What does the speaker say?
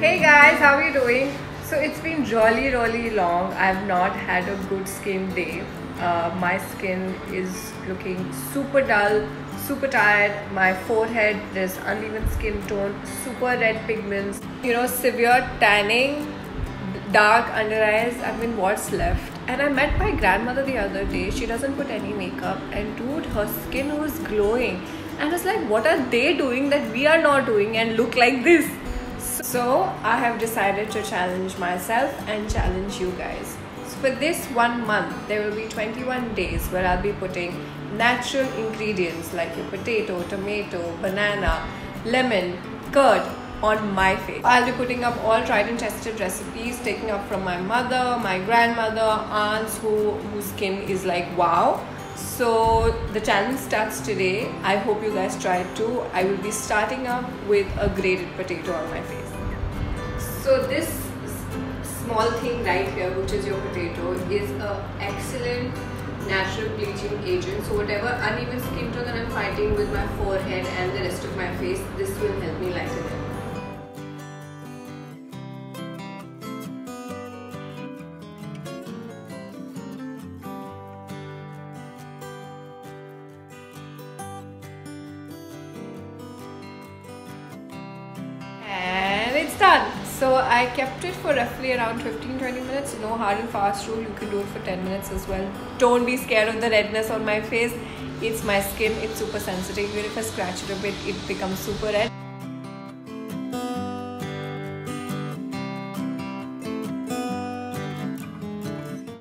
Hey guys, how are you doing? So it's been jolly, really long. I've not had a good skin day. Uh, my skin is looking super dull, super tired. My forehead, there's uneven skin tone, super red pigments, you know, severe tanning, dark under eyes. I mean, what's left? And I met my grandmother the other day. She doesn't put any makeup, and dude, her skin was glowing. And I was like, what are they doing that we are not doing and look like this? So I have decided to challenge myself and challenge you guys. So for this one month, there will be 21 days where I'll be putting natural ingredients like your potato, tomato, banana, lemon, curd on my face. I'll be putting up all tried and tested recipes taken up from my mother, my grandmother, aunts who whose skin is like wow. So the challenge starts today. I hope you guys try it too. I will be starting up with a grated potato on my face. So this small thing right here, which is your potato, is an excellent natural bleaching agent. So whatever uneven skin tone that I'm fighting with my forehead and the rest of my face, this will help me lighten it. So I kept it for roughly around 15-20 minutes. No hard and fast rule. You can do it for 10 minutes as well. Don't be scared of the redness on my face. It's my skin. It's super sensitive. Even if I scratch it a bit, it becomes super red.